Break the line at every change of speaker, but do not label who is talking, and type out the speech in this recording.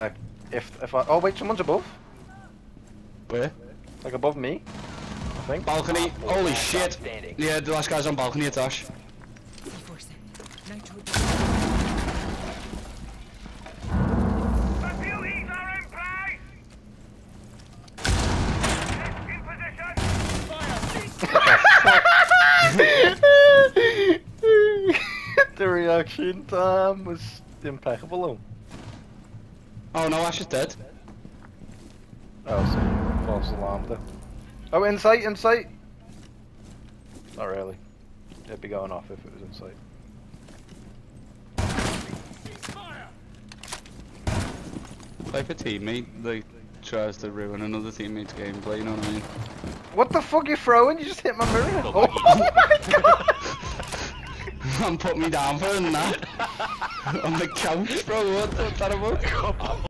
Like, if if I oh wait, someone's above,
Where?
like above me, I think.
Balcony. Holy shit. Yeah, the last guy's on balcony, Tosh.
Refugees are in place! In position!
the reaction time was impeccable. though.
Oh no, Ash is dead.
Oh, so false alarm there. Oh, insight, insight. Not really. It'd be going off if it was insight.
Like a teammate that tries to ruin another teammate's gameplay, you know what I mean?
What the fuck you throwing? You just hit my mirror. Oh, oh my god!
and put me down for a nap on the couch, bro. What, what's that about?